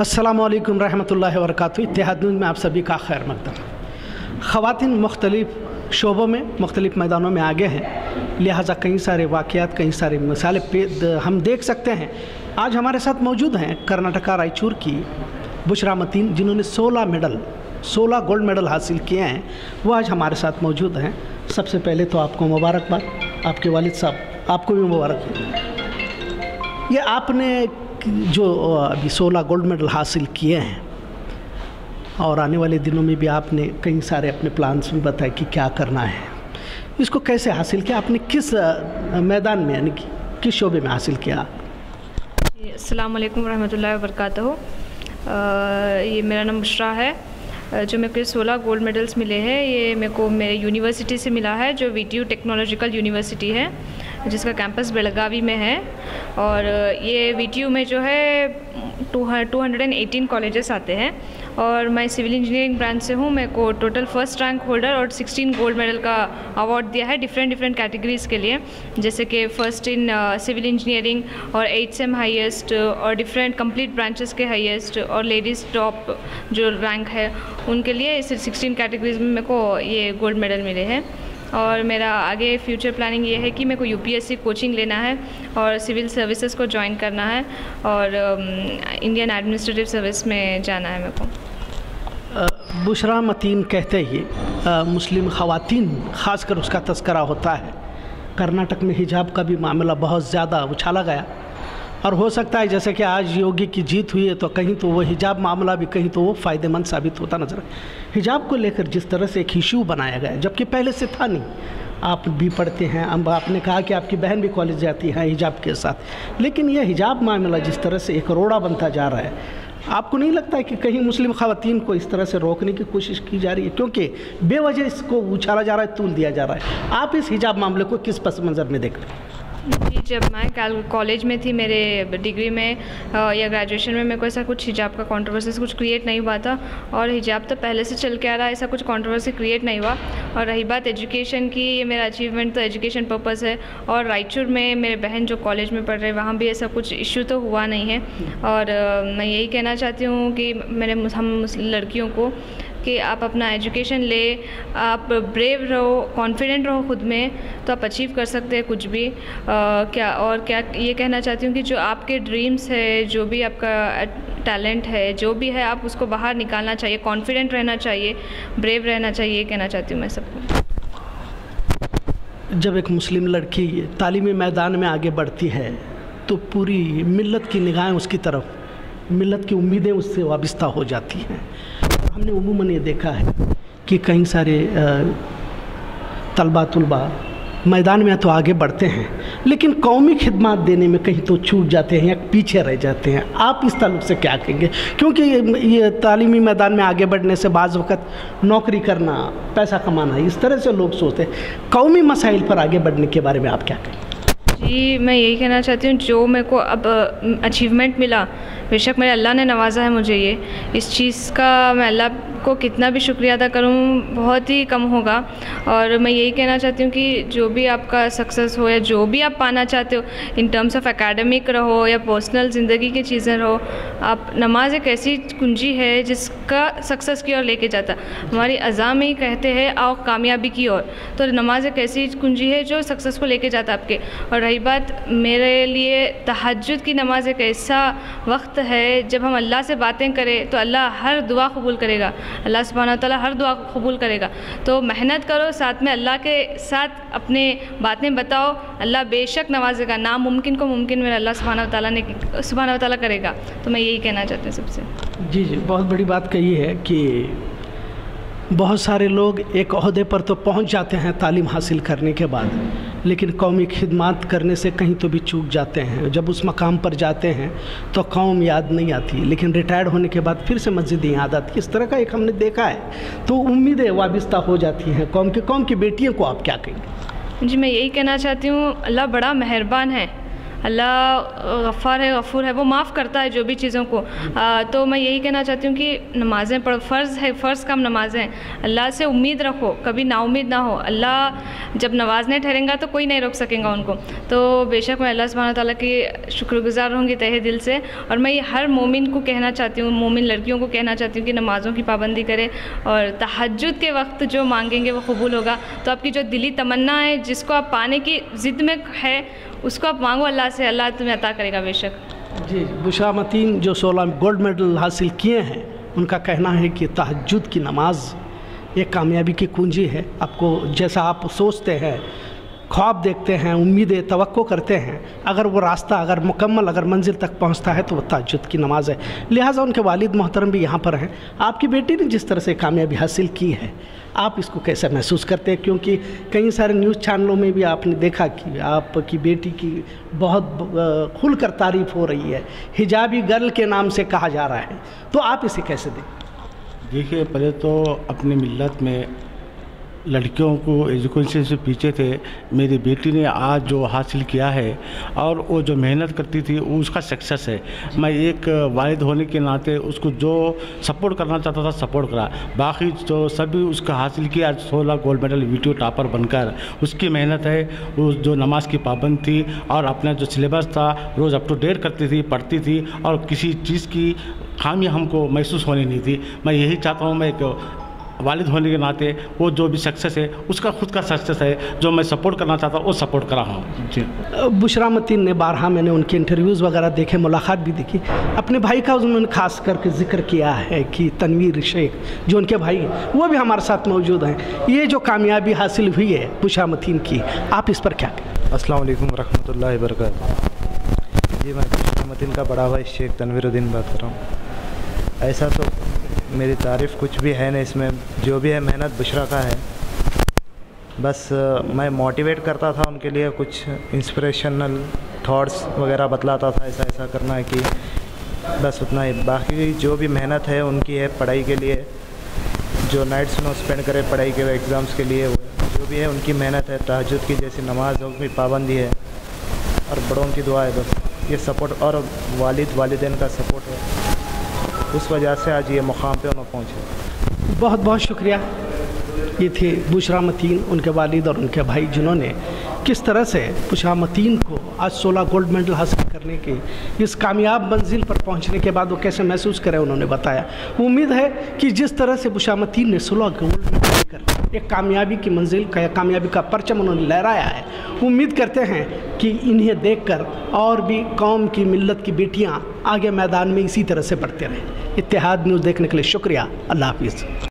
अस्सलाम वालेकुम रहमतुल्लाहि व बरकातुहू इत्तेहाद न्यूज़ में आप सभी का खैर मकदम। ख़वातीन मुख्तलिफ़ शोबों में, मुख्तलिफ़ मैदानों में आगे हैं। लिहाजा कई सारे वाक़ात कई सारे मिसालें हम देख सकते हैं। आज हमारे साथ मौजूद हैं कर्नाटका रायचूर की बुशरा मतीन, जिन्होंने 16 मेडल 16 गोल्ड मेडल हासिल किए हैं। वो आज हमारे साथ मौजूद हैं। सबसे पहले तो आपको मुबारकबाद। आपके वालिद साहब, आपको भी मुबारक ये आपने जो अभी 16 गोल्ड मेडल हासिल किए हैं, और आने वाले दिनों में भी आपने कई सारे अपने प्लान्स भी बताए कि क्या करना है। इसको कैसे हासिल किया? आपने किस मैदान में, यानी कि किस शोबे में हासिल किया? अस्सलाम वालेकुम रहमतुल्लाहि व बरकातहू ये मेरा नाम बुशरा है। जो मेरे को सोलह गोल्ड मेडल्स मिले हैं, ये मेरे को मेरे यूनिवर्सिटी से मिला है, जो वी टेक्नोलॉजिकल यूनिवर्सिटी है, जिसका कैंपस बेलगावी में है। और ये वी में जो है, two two hundred and eighteen colleges आते हैं। और मैं सिविल इंजीनियरिंग ब्रांच से हूँ, मेरे को टोटल फ़र्स्ट रैंक होल्डर और 16 गोल्ड मेडल का अवार्ड दिया है डिफरेंट डिफरेंट कैटेगरीज़ के लिए। जैसे कि फ़र्स्ट इन सिविल इंजीनियरिंग और एच एम हाइएस्ट और डिफरेंट कंप्लीट ब्रांचेस के हाईएस्ट और लेडीज़ टॉप जो रैंक है, उनके लिए इस सिक्सटीन कैटेगरीज में मेरे को ये गोल्ड मेडल मिले हैं। और मेरा आगे फ्यूचर प्लानिंग ये है कि मेरे को यूपीएससी कोचिंग लेना है और सिविल सर्विसेज़ को ज्वाइन करना है और इंडियन एडमिनिस्ट्रेटिव सर्विस में जाना है मेरे को। बुशरा मतीन कहते ही मुस्लिम खातन ख़ासकर उसका तस्करा होता है। कर्नाटक में हिजाब का भी मामला बहुत ज़्यादा उछाला गया। और हो सकता है जैसे कि आज योगी की जीत हुई है तो कहीं तो वो हिजाब मामला भी, कहीं तो वो फ़ायदेमंद साबित होता नज़र हिजाब को लेकर जिस तरह से एक इशू बनाया गया जबकि पहले से था नहीं। आप भी पढ़ते हैं, अब आपने कहा कि आपकी बहन भी कॉलेज जाती है, हिजाब के साथ। लेकिन यह हिजाब मामला जिस तरह से एक रोड़ा बनता जा रहा है, आपको नहीं लगता है कि कहीं मुस्लिम खातन को इस तरह से रोकने की कोशिश की जा रही है? क्योंकि बेवजह इसको उछाला जा रहा है, तूल दिया जा रहा है। आप इस हिजाब मामले को किस पस मंज़र में देख रहे हैं? जी जब मैं कॉलेज में थी, मेरे डिग्री में या ग्रेजुएशन में, मेरे को ऐसा कुछ हिजाब का कंट्रोवर्सी कुछ क्रिएट नहीं हुआ था। और हिजाब तो पहले से चल के आ रहा है, ऐसा कुछ कंट्रोवर्सी क्रिएट नहीं हुआ। और रही बात एजुकेशन की, ये मेरा अचीवमेंट तो एजुकेशन पर्पज़ है। और रायचूर में मेरे बहन जो कॉलेज में पढ़ रहे वहाँ भी ऐसा कुछ इश्यू तो हुआ नहीं है। और मैं यही कहना चाहती हूँ कि मेरे हम लड़कियों को कि आप अपना एजुकेशन ले आप ब्रेव रहो कॉन्फिडेंट रहो खुद में तो आप अचीव कर सकते हैं कुछ भी। आ, क्या और क्या ये कहना चाहती हूँ कि जो आपके ड्रीम्स है जो भी आपका टैलेंट है जो भी है आप उसको बाहर निकालना चाहिए कॉन्फिडेंट रहना चाहिए ब्रेव रहना चाहिए ये कहना चाहती हूँ मैं सबको। जब एक मुस्लिम लड़की तालीमी मैदान में आगे बढ़ती है तो पूरी मिलत की निगाहें उसकी तरफ़ मिलत की उम्मीदें उससे वाबस्ता हो जाती हैं। हमने उमूमन ये देखा है कि कई सारे तलबा तलबा मैदान में तो आगे बढ़ते हैं, लेकिन कौमी खिदमत देने में कहीं तो छूट जाते हैं या पीछे रह जाते हैं। आप इस ताल्लुक से क्या कहेंगे? क्योंकि ये तालीमी मैदान में आगे बढ़ने से बाज़ वक़्त नौकरी करना, पैसा कमाना, इस तरह से लोग सोचते हैं। कौमी मसाइल पर आगे बढ़ने के बारे में आप क्या कहेंगे? जी, मैं यही कहना चाहती हूँ, जो मेरे को अब अचीवमेंट मिला बेशक मेरे अल्लाह ने नवाज़ा है मुझे ये। इस चीज़ का मैं अल्लाह को कितना भी शुक्रिया अदा करूँ, बहुत ही कम होगा। और मैं यही कहना चाहती हूँ कि जो भी आपका सक्सेस हो या जो भी आप पाना चाहते हो इन टर्म्स ऑफ़ एकेडमिक रहो या पर्सनल ज़िंदगी की चीज़ें रहो, आप नमाज़ एक ऐसी कुंजी है जिसका सक्सेस की ओर लेके जाता। हमारी अज़ा में ही कहते हैं, आओ कामयाबी की ओर। तो नमाज़ एक ऐसी कुंजी है जो सक्सेस को लेके जाता आपके। और रही बात, मेरे लिए तहजद की नमाज़ एक ऐसा वक्त है, जब हम अल्लाह से बातें करें तो अल्लाह हर दुआ कबूल करेगा। अल्लाह सुबहाना तला हर दुआ कबूल करेगा। तो मेहनत करो, साथ में अल्लाह के साथ अपने बातें बताओ। अल्लाह बेशक नवाजेगा, नामुमकिन को मुमकिन में अल्लाह सुबहाना तला ने सुबहाना तला करेगा। तो मैं यही कहना चाहती हूँ सबसे। जी जी, बहुत बड़ी बात कही है कि बहुत सारे लोग एक अहदे पर तो पहुँच जाते हैं तालीम हासिल करने के बाद, लेकिन कौमी खिदमत करने से कहीं तो भी चूक जाते हैं। जब उस मकाम पर जाते हैं तो कौम याद नहीं आती, लेकिन रिटायर्ड होने के बाद फिर से मस्जिद याद आती। इस तरह का एक हमने देखा है तो उम्मीदें वाबस्ता हो जाती हैं कौम के। कौम की बेटियों को आप क्या कहेंगे? जी, मैं यही कहना चाहती हूँ, अल्लाह बड़ा मेहरबान है। अल्लाह गफ़ार है गफूर है वो माफ़ करता है जो भी चीज़ों को। आ, तो मैं यही कहना चाहती हूँ कि नमाज़ें पढ़ फ़र्ज़ है फ़र्ज़ कम नमाज़ें अल्लाह से उम्मीद रखो कभी नाउमीद ना हो। अल्लाह जब नवाजने ठहरेंगा तो कोई नहीं रोक सकेगा उनको। तो बेशक मैं अल्लाह सुबहाना ताला की शुक्रगुजार रहूँगी तहे दिल से। और मैं ये हर मोमिन को कहना चाहती हूँ मोमिन लड़कियों को कहना चाहती हूँ कि नमाज़ों की पाबंदी करें और तहजद के वक्त जो मांगेंगे वो कबूल होगा। तो आपकी जो दिली तमन्ना है जिसको आप पाने की ज़िद में है उसको आप मांगो अल्लाह से अल्लाह तुम्हें अता करेगा बेशक। जी बुशरा मतीन जो सोलह गोल्ड मेडल हासिल किए हैं, उनका कहना है कि तहजद की नमाज़ एक कामयाबी की कुंजी है। आपको जैसा आप सोचते हैं ख्वाब देखते हैं, उम्मीदें, तवक्को करते हैं। अगर वो रास्ता, अगर मुकम्मल, अगर मंजिल तक पहुँचता है तो वह तहजद की नमाज़ है। लिहाजा उनके वालिद मोहतरम भी यहाँ पर हैं। आपकी बेटी ने जिस तरह से कामयाबी हासिल की है, आप इसको कैसे महसूस करते हैं? क्योंकि कई सारे न्यूज़ चैनलों में भी आपने देखा कि आपकी बेटी की बहुत खुलकर तारीफ़ हो रही है। हिजाबी गर्ल के नाम से कहा जा रहा है। तो आप इसे कैसे दें देखिए, पहले तो अपनी मिलत में लड़कियों को एजुकेशन से पीछे थे। मेरी बेटी ने आज जो हासिल किया है और वो जो मेहनत करती थी उसका सक्सेस है। मैं एक वालिद होने के नाते उसको जो सपोर्ट करना चाहता था सपोर्ट करा। बाकी जो सभी उसका हासिल किया, आज सोलह गोल्ड मेडल वीडियो टॉपर बनकर उसकी मेहनत है। उस जो नमाज़ की पाबंद थी और अपना जो सिलेबस था, रोज़ अप टू डेट करती थी, पढ़ती थी और किसी चीज़ की खामी हमको महसूस होनी नहीं थी। मैं यही चाहता हूँ, मैं एक वालिद होने के नाते वो जो भी सक्सेस है उसका खुद का सक्सेस है जो मैं सपोर्ट करना चाहता हूँ वो सपोर्ट कर रहा हूँ। जी। बुशरा मतीन ने बारहा मैंने उनके इंटरव्यूज़ वगैरह देखे मुलाकात भी देखी। अपने भाई का उन्होंने खास करके ज़िक्र किया है कि तनवीर शेख जो उनके भाई हैं वो भी हमारे साथ मौजूद हैं। ये जो कामयाबी हासिल हुई है बुशरा मतीन की आप इस पर क्या कहें? अस्सलाम वालेकुम रहमतुल्लाहि जी मैं बुशरा मतीन का बड़ा भाई शेख तनवीरुद्दीन बात कर रहा हूँ। ऐसा तो मेरी तारीफ़ कुछ भी है नहीं इसमें। जो भी है, मेहनत बुशरा का है। बस मैं मोटिवेट करता था उनके लिए कुछ इंस्पिरेशनल थॉट्स वगैरह बतलाता था, ऐसा ऐसा करना है कि बस उतना ही। बाकी जो भी मेहनत है, उनकी है पढ़ाई के लिए। जो नाइट्स में स्पेंड करे पढ़ाई के एग्ज़ाम्स के लिए, जो भी है, उनकी मेहनत है। तहजद की जैसी नमाज़ की पाबंदी है, और बड़ों की दुआ है बस। ये सपोर्ट और वालिद, वालदेन का सपोर्ट है। उस वजह से आज ये मुकाम पे उन्होंने पहुँचे। बहुत बहुत शुक्रिया। ये थे बुशरा मतीन, उनके वालिद और उनके भाई जिन्होंने किस तरह से बुशरा मतीन को आज 16 गोल्ड मेडल हासिल करने के इस कामयाब मंजिल पर पहुँचने के बाद वो कैसे महसूस करें, उन्होंने बताया। उम्मीद है कि जिस तरह से बुशरा मतीन ने 16 गोल्ड एक कामयाबी की मंजिल का, कामयाबी का परचम उन्होंने लहराया है। उम्मीद करते हैं कि इन्हें देखकर और भी कौम की मिलत की बेटियाँ आगे मैदान में इसी तरह से बढ़ते रहें। इतिहाद न्यूज़ देखने के लिए शुक्रिया। अल्लाह हाफिज़।